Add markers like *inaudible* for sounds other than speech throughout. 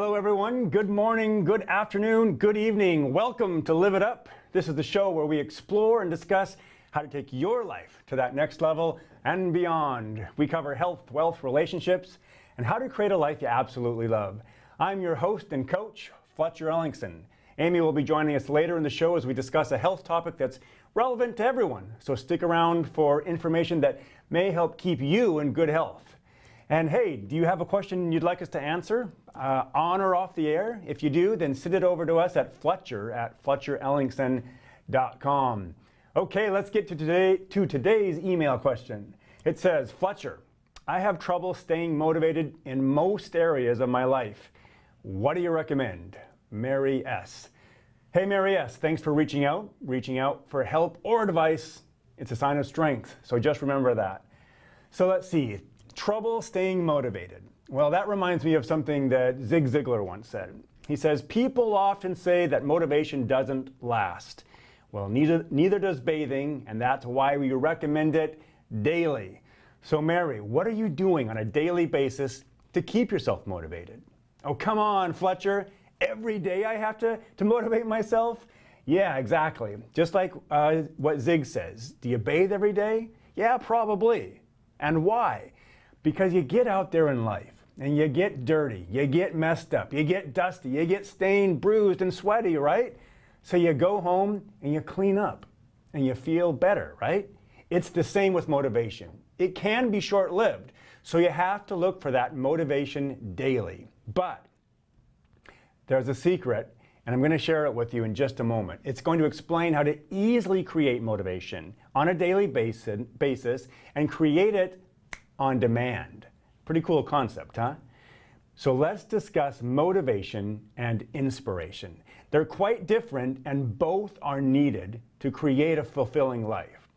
Hello, everyone. Good morning, good afternoon, good evening. Welcome to Live It Up. This is the show where we explore and discuss how to take your life to that next level and beyond. We cover health, wealth, relationships, and how to create a life you absolutely love. I'm your host and coach, Fletcher Ellingson. Amy will be joining us later in the show as we discuss a health topic that's relevant to everyone. So stick around for information that may help keep you in good health. And hey, do you have a question you'd like us to answer uh, on or off the air? If you do, then send it over to us at Fletcher at FletcherEllingson.com. Okay, let's get to today to today's email question. It says, Fletcher, I have trouble staying motivated in most areas of my life. What do you recommend? Mary S. Hey, Mary S., thanks for reaching out. Reaching out for help or advice, it's a sign of strength. So just remember that. So let's see. Trouble staying motivated. Well, that reminds me of something that Zig Ziglar once said. He says, People often say that motivation doesn't last. Well, neither, neither does bathing, and that's why we recommend it daily. So, Mary, what are you doing on a daily basis to keep yourself motivated? Oh, come on, Fletcher. Every day I have to, to motivate myself? Yeah, exactly. Just like uh, what Zig says. Do you bathe every day? Yeah, probably. And why? Because you get out there in life and you get dirty, you get messed up, you get dusty, you get stained, bruised, and sweaty, right? So you go home and you clean up and you feel better, right? It's the same with motivation. It can be short lived, so you have to look for that motivation daily. But there's a secret, and I'm going to share it with you in just a moment. It's going to explain how to easily create motivation on a daily basis and create it on demand. Pretty cool concept, huh? So let's discuss motivation and inspiration. They're quite different and both are needed to create a fulfilling life.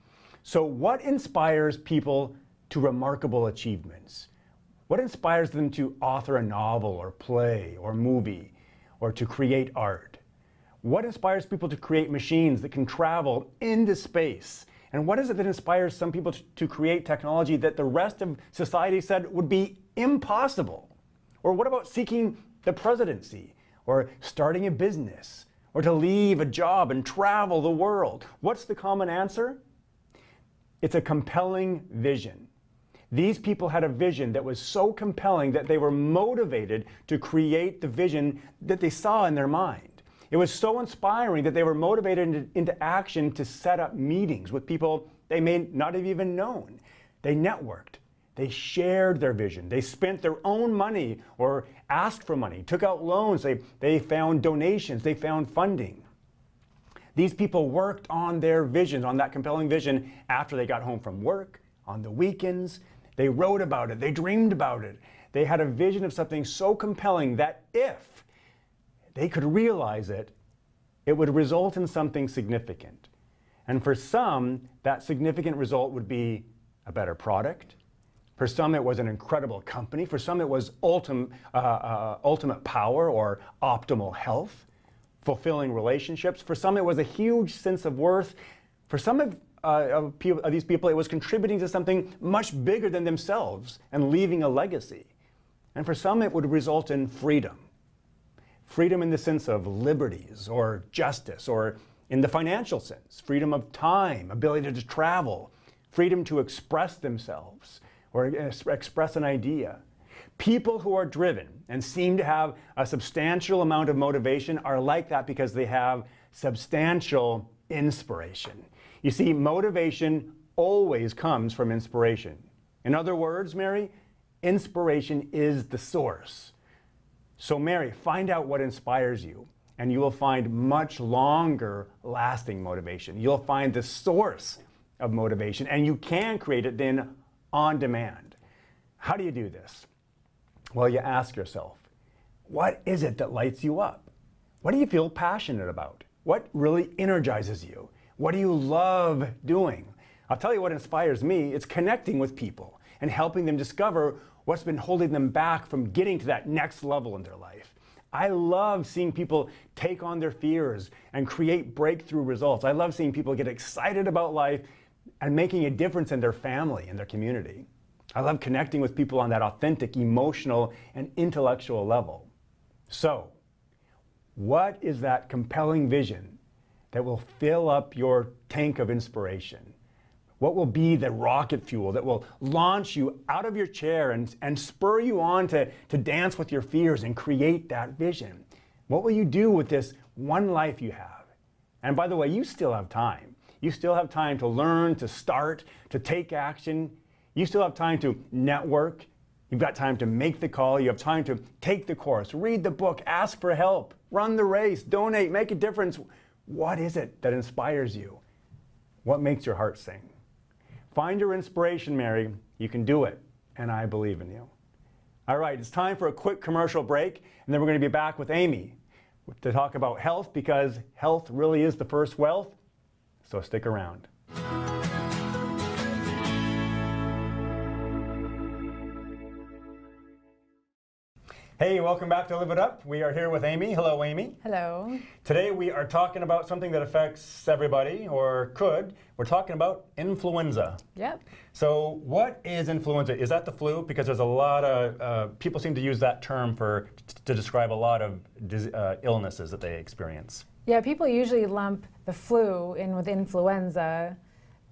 So what inspires people to remarkable achievements? What inspires them to author a novel or play or movie or to create art? What inspires people to create machines that can travel into space and what is it that inspires some people to, create technology that the rest of society said would be impossible? Or what about seeking the presidency or starting a business or to leave a job and travel the world? What's the common answer? It's a compelling vision. These people had a vision that was so compelling that they were motivated to create the vision that they saw in their mind. It was so inspiring that they were motivated into, into, action to set up meetings with people they may not have even known. They networked. They shared their vision. They spent their own money or asked for money, took out loans. They, they found donations. They found funding. These people worked on their vision, on that compelling vision, after they got home from work, on the weekends. They wrote about it. They dreamed about it. They had a vision of something so compelling that if they could realize it, it would result in something significant. And for some, that significant result would be a better product. For some, it was an incredible company. For some, it was ultim, uh, uh, ultimate power or optimal health, fulfilling relationships. For some, it was a huge sense of worth. For some of, uh, of, people, of these people, it was contributing to something much bigger than themselves and leaving a legacy. And for some, it would result in freedom freedom in the sense of liberties or justice, or in the financial sense, freedom of time, ability to travel, freedom to express themselves or express an idea. People who are driven and seem to have a substantial amount of motivation are like that because they have substantial inspiration. You see, motivation always comes from inspiration. In other words, Mary, inspiration is the source. So, Mary, find out what inspires you, and you will find much longer lasting motivation. You'll find the source of motivation, and you can create it then on demand. How do you do this? Well, you ask yourself, what is it that lights you up? What do you feel passionate about? What really energizes you? What do you love doing? I'll tell you what inspires me it's connecting with people and helping them discover what's been holding them back from getting to that next level in their life. I love seeing people take on their fears and create breakthrough results. I love seeing people get excited about life and making a difference in their family and their community. I love connecting with people on that authentic, emotional, and intellectual level. So, what is that compelling vision that will fill up your tank of inspiration? What will be the rocket fuel that will launch you out of your chair and, and spur you on to, to dance with your fears and create that vision? What will you do with this one life you have? And by the way, you still have time. You still have time to learn, to start, to take action. You still have time to network. You've got time to make the call. You have time to take the course, read the book, ask for help, run the race, donate, make a difference. What is it that inspires you? What makes your heart sing? Find your inspiration, Mary. You can do it, and I believe in you. All right, it's time for a quick commercial break, and then we're going to be back with Amy to talk about health because health really is the first wealth. So stick around. Hey, welcome back to Live It Up. We are here with Amy. Hello, Amy. Hello. Today we are talking about something that affects everybody, or could. We're talking about influenza. Yep. So, what is influenza? Is that the flu? Because there's a lot of uh, people seem to use that term for to describe a lot of uh, illnesses that they experience. Yeah, people usually lump the flu in with influenza.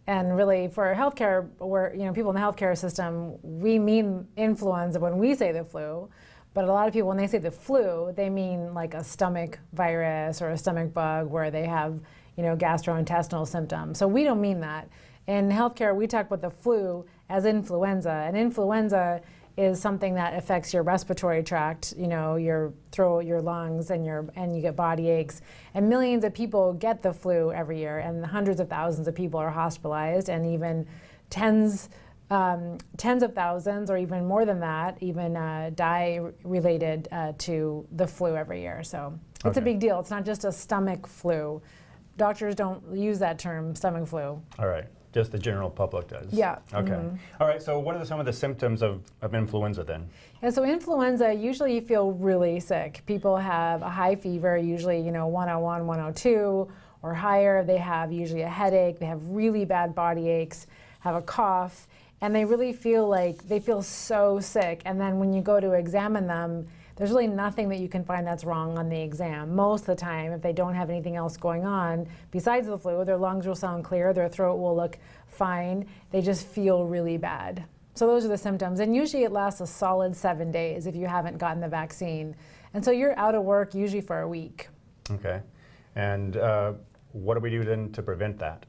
And really, for healthcare, where you know people in the healthcare system, we mean influenza when we say the flu. But a lot of people, when they say the flu, they mean like a stomach virus or a stomach bug where they have, you know, gastrointestinal symptoms. So we don't mean that. In healthcare, we talk about the flu as influenza. And influenza is something that affects your respiratory tract, you know, your throat, your lungs, and your and you get body aches. And millions of people get the flu every year, and hundreds of thousands of people are hospitalized, and even tens um, tens of thousands or even more than that even uh, die related uh, to the flu every year. So it's okay. a big deal. It's not just a stomach flu. Doctors don't use that term, stomach flu. All right. Just the general public does. Yeah. Okay. Mm-hmm. All right. So, what are the, some of the symptoms of, of influenza then? Yeah. So, influenza usually you feel really sick. People have a high fever, usually you know 101, 102 or higher. They have usually a headache. They have really bad body aches. Have a cough and they really feel like they feel so sick. And then when you go to examine them, there's really nothing that you can find that's wrong on the exam. Most of the time, if they don't have anything else going on besides the flu, their lungs will sound clear, their throat will look fine, they just feel really bad. So those are the symptoms. And usually it lasts a solid seven days if you haven't gotten the vaccine. And so you're out of work usually for a week. Okay. And uh, what do we do then to prevent that?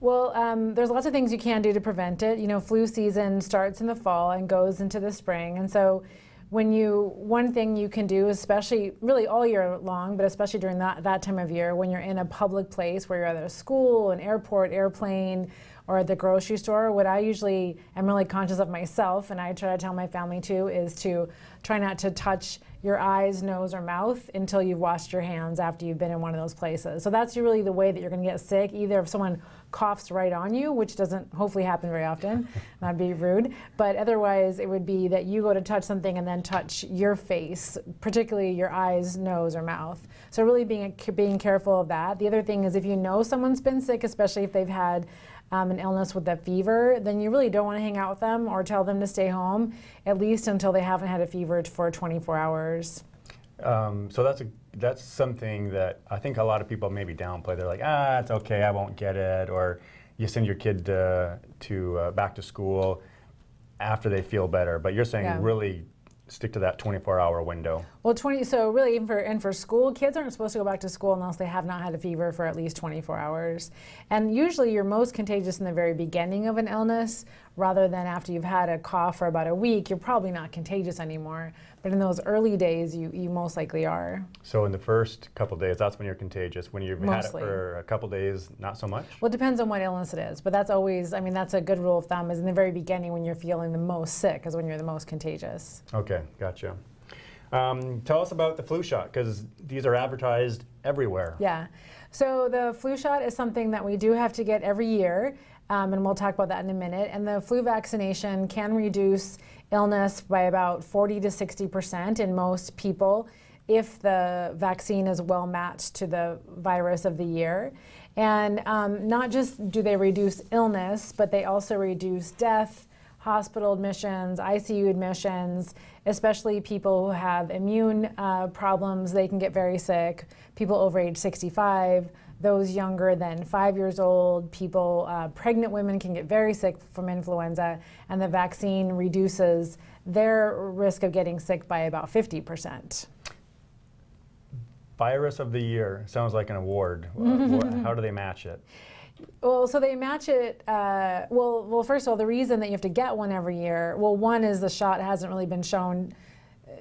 Well, um, there's lots of things you can do to prevent it. You know, flu season starts in the fall and goes into the spring, and so when you one thing you can do, especially really all year long, but especially during that that time of year, when you're in a public place where you're at a school, an airport, airplane, or at the grocery store, what I usually am really conscious of myself, and I try to tell my family too, is to try not to touch your eyes, nose, or mouth until you've washed your hands after you've been in one of those places. So that's really the way that you're going to get sick. Either if someone coughs right on you, which doesn't hopefully happen very often, *laughs* not be rude, but otherwise it would be that you go to touch something and then touch your face, particularly your eyes, nose, or mouth. So really being being careful of that. The other thing is if you know someone's been sick, especially if they've had um, an illness with a fever, then you really don't want to hang out with them or tell them to stay home, at least until they haven't had a fever for 24 hours. Um, so that's a that's something that I think a lot of people maybe downplay. They're like, ah, it's okay, I won't get it, or you send your kid uh, to uh, back to school after they feel better. But you're saying yeah. really stick to that 24-hour window. Well, 20. So really, even for and for school, kids aren't supposed to go back to school unless they have not had a fever for at least 24 hours. And usually, you're most contagious in the very beginning of an illness, rather than after you've had a cough for about a week. You're probably not contagious anymore. But in those early days, you, you most likely are. So in the first couple days, that's when you're contagious. When you've Mostly. had it for a couple days, not so much? Well, it depends on what illness it is. But that's always, I mean, that's a good rule of thumb is in the very beginning when you're feeling the most sick is when you're the most contagious. Okay, gotcha. Um, tell us about the flu shot because these are advertised everywhere. Yeah. So the flu shot is something that we do have to get every year. Um, and we'll talk about that in a minute. And the flu vaccination can reduce illness by about 40 to 60 percent in most people if the vaccine is well matched to the virus of the year. And um, not just do they reduce illness, but they also reduce death, hospital admissions, ICU admissions, especially people who have immune uh, problems, they can get very sick. People over age 65, those younger than five years old, people, uh, pregnant women can get very sick from influenza, and the vaccine reduces their risk of getting sick by about 50%. Virus of the Year sounds like an award. *laughs* How do they match it? Well, so they match it. Uh, well, well, first of all, the reason that you have to get one every year. Well, one is the shot hasn't really been shown.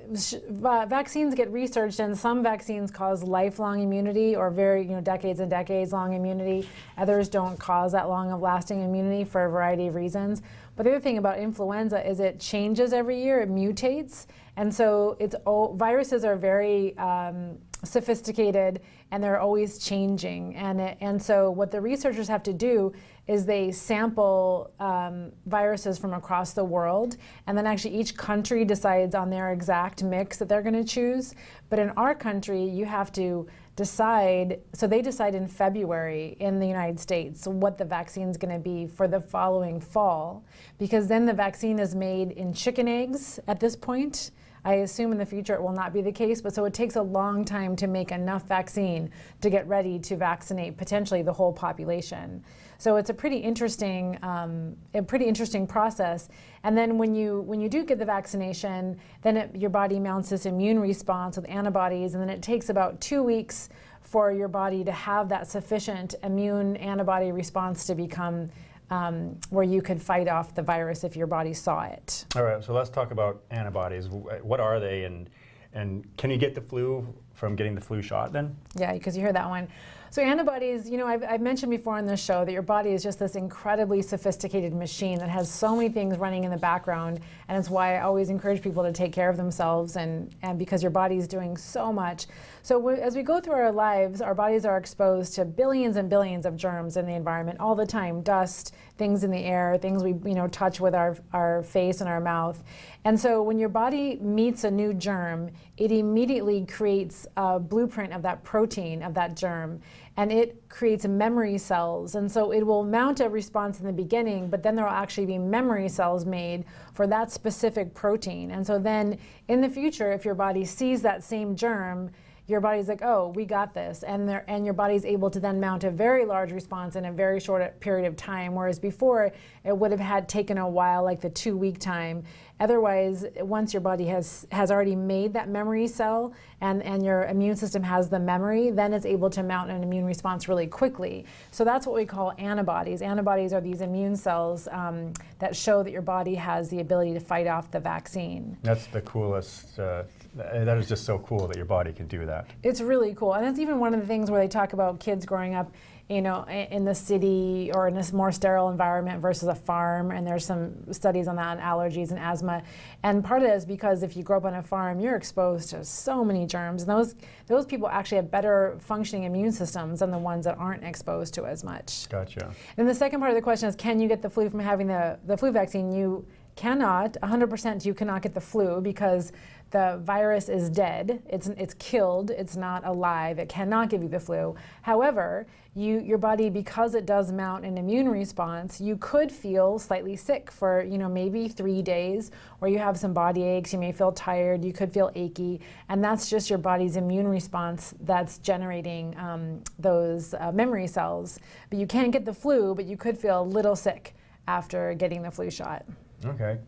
Vaccines get researched, and some vaccines cause lifelong immunity or very, you know, decades and decades long immunity. Others don't cause that long of lasting immunity for a variety of reasons. But the other thing about influenza is it changes every year, it mutates, and so it's oh, viruses are very um, sophisticated and they're always changing. And, and so what the researchers have to do is they sample um, viruses from across the world, and then actually each country decides on their exact mix that they're going to choose. But in our country, you have to decide, so they decide in February in the United States what the vaccine is going to be for the following fall, because then the vaccine is made in chicken eggs at this point. I assume in the future it will not be the case, but so it takes a long time to make enough vaccine to get ready to vaccinate potentially the whole population. So it's a pretty interesting, um, a pretty interesting process. And then when you when you do get the vaccination, then it, your body mounts this immune response with antibodies, and then it takes about two weeks for your body to have that sufficient immune antibody response to become um, where you could fight off the virus if your body saw it. All right, so let's talk about antibodies. What are they, and and can you get the flu from getting the flu shot then? Yeah, because you heard that one. So antibodies, you know, I've, I've, mentioned before on this show that your body is just this incredibly sophisticated machine that has so many things running in the background, and it's why I always encourage people to take care of themselves, and, and because your body is doing so much. So as we go through our lives, our bodies are exposed to billions and billions of germs in the environment all the time, dust, things in the air, things we you know touch with our, our face and our mouth. And so when your body meets a new germ, it immediately creates a blueprint of that protein, of that germ and it creates memory cells. And so it will mount a response in the beginning, but then there will actually be memory cells made for that specific protein. And so then in the future, if your body sees that same germ, your body's like, oh, we got this. And, there, and your body's able to then mount a very large response in a very short period of time. Whereas before, it would have had taken a while, like the two week time. Otherwise, once your body has, has already made that memory cell and, and your immune system has the memory, then it's able to mount an immune response really quickly. So that's what we call antibodies. Antibodies are these immune cells um, that show that your body has the ability to fight off the vaccine. That's the coolest. Uh, Uh, that is just so cool that your body can do that. It's really cool. And that's even one of the things where they talk about kids growing up you know, in the city or in a more sterile environment versus a farm. And there's some studies on that on allergies and asthma. And part of it is because if you grow up on a farm, you're exposed to so many germs. And those, those people actually have better functioning immune systems than the ones that aren't exposed to as much. Gotcha. And the second part of the question is can you get the flu from having the, the flu vaccine? You cannot, 100% you cannot get the flu because the virus is dead, it's, it's killed, it's not alive, it cannot give you the flu. However, you, your body, because it does mount an immune response, you could feel slightly sick for, you know, maybe three days, or you have some body aches, you may feel tired, you could feel achy, and that's just your body's immune response that's generating um, those uh, memory cells. But you can't get the flu, but you could feel a little sick after getting the flu shot. Okay.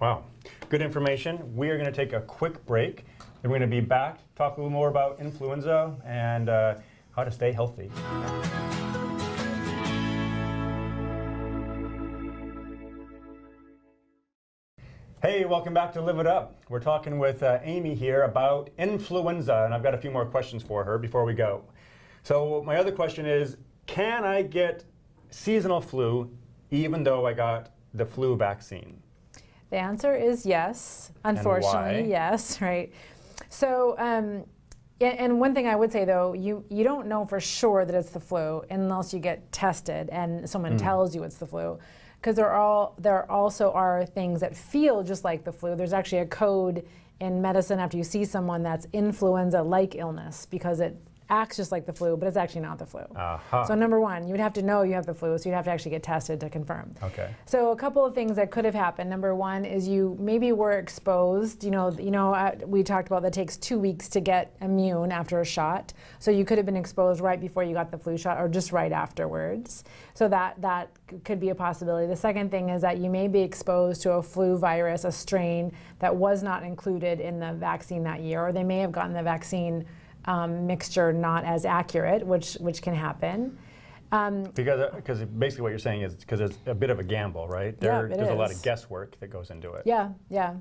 Wow. Good information. We are going to take a quick break. And we're going to be back, talk a little more about influenza and uh, how to stay healthy. Hey, welcome back to Live It Up. We're talking with uh, Amy here about influenza, and I've got a few more questions for her before we go. So, my other question is Can I get seasonal flu even though I got the flu vaccine? The answer is yes. Unfortunately, yes, *laughs* right. So, um, and one thing I would say though, you, you don't know for sure that it's the flu unless you get tested and someone mm. tells you it's the flu. Because there, are there also are things that feel just like the flu. There's actually a code in medicine after you see someone that's influenza like illness because it acts just like the flu, but it's actually not the flu. Aha. So number one, you would have to know you have the flu, so you'd have to actually get tested to confirm. Okay. So a couple of things that could have happened. Number one is you maybe were exposed. You know, you know, uh, we talked about that takes two weeks to get immune after a shot. So you could have been exposed right before you got the flu shot, or just right afterwards. So that that could be a possibility. The second thing is that you may be exposed to a flu virus, a strain that was not included in the vaccine that year, or they may have gotten the vaccine um, mixture not as accurate, which which can happen. Um, Because because basically what you're saying is because it's a bit of a gamble, right? Yeah, There, it there's a lot of guesswork that goes into it. Yeah, yeah.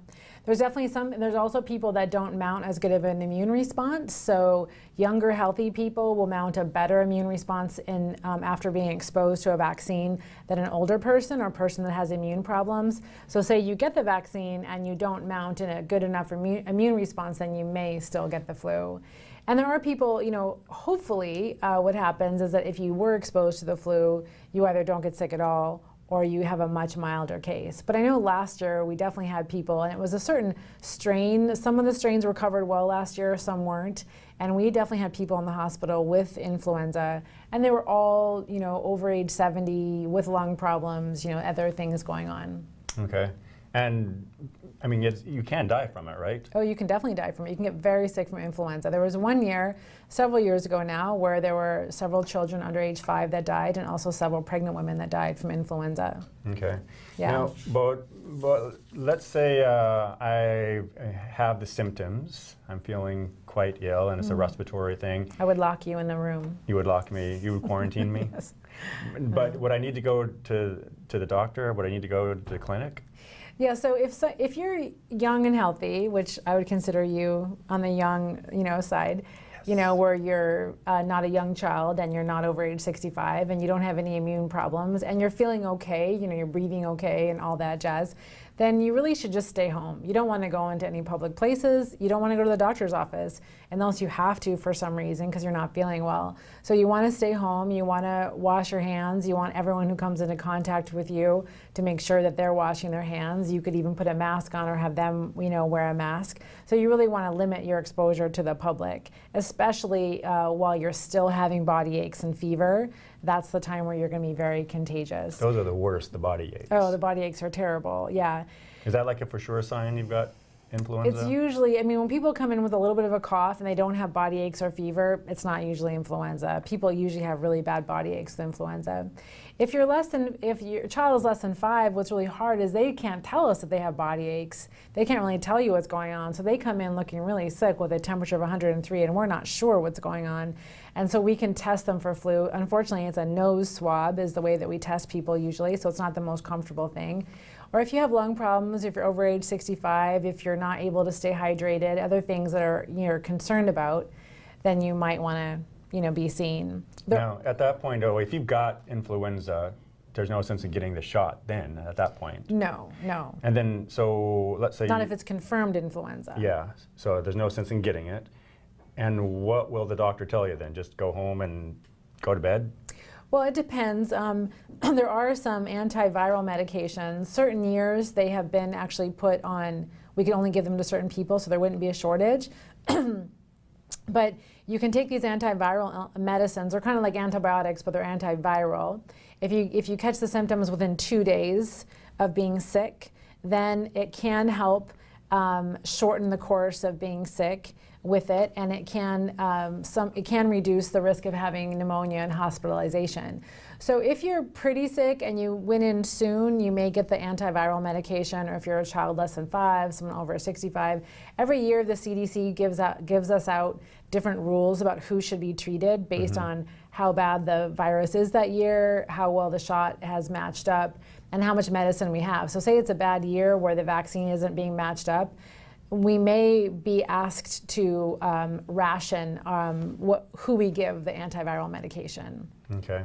There's definitely some, there's also people that don't mount as good of an immune response. So, younger, healthy people will mount a better immune response in, um, after being exposed to a vaccine than an older person or person that has immune problems. So, say you get the vaccine and you don't mount in a good enough immune, immune response, then you may still get the flu. And there are people, you know, hopefully, uh, what happens is that if you were exposed to the flu, you either don't get sick at all or you have a much milder case. But I know last year we definitely had people, and it was a certain strain. Some of the strains were covered well last year, some weren't. And we definitely had people in the hospital with influenza, and they were all, you know, over age 70 with lung problems, you know, other things going on. Okay. And I mean, you can die from it, right? Oh, you can definitely die from it. You can get very sick from influenza. There was one year, several years ago now, where there were several children under age five that died, and also several pregnant women that died from influenza. Okay. Yeah. Now, but, but let's say uh, I have the symptoms. I'm feeling quite ill, and it's a Mm. respiratory thing. I would lock you in the room. You would lock me. You would quarantine me. *laughs* Yes. But would I need to go to to the doctor? Would I need to go to the clinic? Yeah, so if so, if you're young and healthy, which I would consider you on the young, you know, side, you know, where you're uh, not a young child and you're not over age 65 and you don't have any immune problems and you're feeling okay, you know, you're breathing okay and all that jazz, then you really should just stay home. You don't want to go into any public places. You don't want to go to the doctor's office unless you have to for some reason because you're not feeling well. So you want to stay home. You want to wash your hands. You want everyone who comes into contact with you to make sure that they're washing their hands. You could even put a mask on or have them, you know, wear a mask. So you really want to limit your exposure to the public, especially uh, while you're still having body aches and fever. That's the time where you're going to be very contagious. Those are the worst, the body aches. Oh, the body aches are terrible. Yeah. Is that like a for sure sign you've got influenza? It's usually, I mean, when people come in with a little bit of a cough and they don't have body aches or fever, it's not usually influenza. People usually have really bad body aches with influenza. If you're less than, if your child is less than five, what's really hard is they can't tell us that they have body aches. They can't really tell you what's going on. So they come in looking really sick with a temperature of 103 and we're not sure what's going on. And so we can test them for flu. Unfortunately, it's a nose swab is the way that we test people usually, so it's not the most comfortable thing. Or if you have lung problems, if you're over age 65, if you're not able to stay hydrated, other things that are you're concerned about, then you might want to, you know, be seen. There- Now, at that point, though, if you've got influenza, there's no sense in getting the shot then at that point. no, no. And then, so let's say. Not you- if it's confirmed influenza. Yeah, so there's no sense in getting it. And what will the doctor tell you then? Just go home and go to bed? Well, it depends. Um, *clears throat* there are some antiviral medications. Certain years they have been actually put on, we can only give them to certain people, so there wouldn't be a shortage. *clears throat* but you can take these antiviral uh, medicines, they're kind of like antibiotics, but they're antiviral. If you, if you catch the symptoms within two days of being sick, then it can help um, shorten the course of being sick with it, and it can um, some it can reduce the risk of having pneumonia and hospitalization. So if you're pretty sick and you went in soon, you may get the antiviral medication, or if you're a child less than five, someone over 65. Every year, the CDC gives out gives us out different rules about who should be treated based on how bad the virus is that year, how well the shot has matched up, and how much medicine we have. So say it's a bad year where the vaccine isn't being matched up we may be asked to um, ration um, what, who we give the antiviral medication. Okay.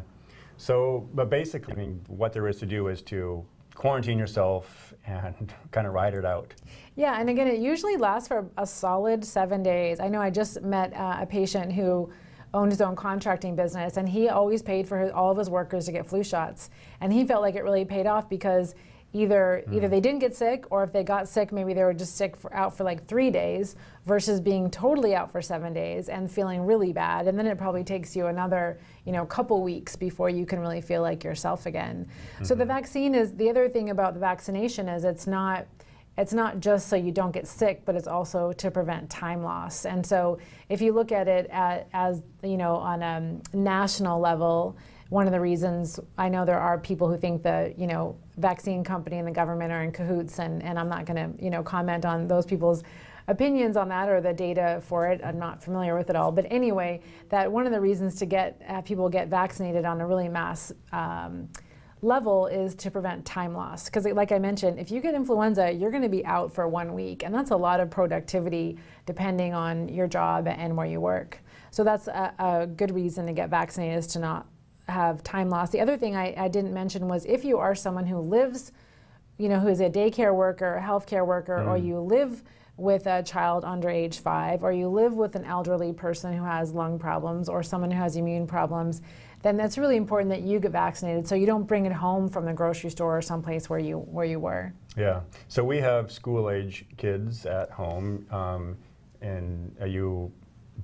So, but basically, I mean, what there is to do is to quarantine yourself and *laughs* kind of ride it out. Yeah, and again, it usually lasts for a solid seven days. I know I just met uh, a patient who owned his own contracting business, and he always paid for his, all of his workers to get flu shots. And he felt like it really paid off because either hmm. either they didn't get sick or if they got sick maybe they were just sick for out for like three days versus being totally out for seven days and feeling really bad. And then it probably takes you another you know couple weeks before you can really feel like yourself again. So the hmm. vaccine is the other thing about the vaccination is it's not it's not just so you don't get sick, but it's also to prevent time loss. And so, if you look at it at, as you know on a national level, one of the reasons I know there are people who think the you know vaccine company and the government are in cahoots, and, and I'm not going to you know comment on those people's opinions on that or the data for it. I'm not familiar with it all, but anyway, that one of the reasons to get have people get vaccinated on a really mass. Um, level is to prevent time loss. Because, like I mentioned, if you get influenza, you're going to be out for one week, and that's a lot of productivity depending on your job and where you work. So, that's a, a good reason to get vaccinated is to not have time loss. The other thing I, I didn't mention was if you are someone who lives, you know, who is a daycare worker, a healthcare worker, mm. or you live with a child under age five, or you live with an elderly person who has lung problems, or someone who has immune problems, then that's really important that you get vaccinated so you don't bring it home from the grocery store or someplace where you where you were. Yeah. So we have school age kids at home, um, and are you,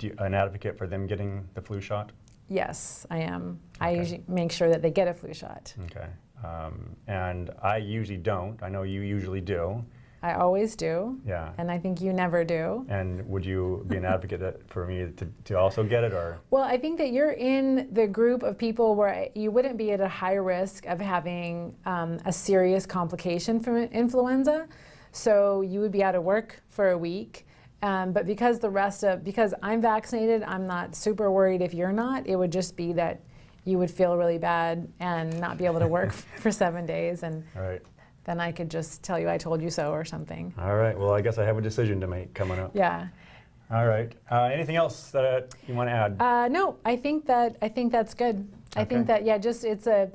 you, an advocate for them getting the flu shot? Yes, I am. Okay. I usually make sure that they get a flu shot. Okay. Um, and I usually don't. I know you usually do. I always do. Yeah. And I think you never do. And would you be an advocate for me to, to also get it or? Well, I think that you're in the group of people where you wouldn't be at a high risk of having um, a serious complication from influenza. So you would be out of work for a week. Um, but because the rest of, because I'm vaccinated, I'm not super worried if you're not. It would just be that you would feel really bad and not be able to work *laughs* for seven days. And right then I could just tell you I told you so or something. All right. Well, I guess I have a decision to make coming up. Yeah. All right. Uh, anything else that you want to add? Uh, no, I think that I think that's good. Okay. I think that yeah, just it's a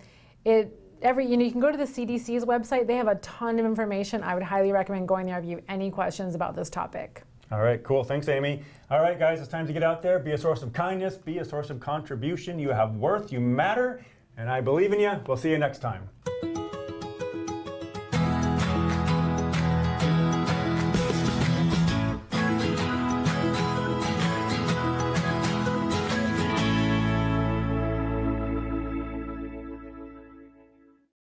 it every you know you can go to the CDC's website. They have a ton of information. I would highly recommend going there if you have any questions about this topic. All right, cool. Thanks, Amy. All right, guys, it's time to get out there. Be a source of kindness. Be a source of contribution. You have worth. You matter. And I believe in you. We'll see you next time.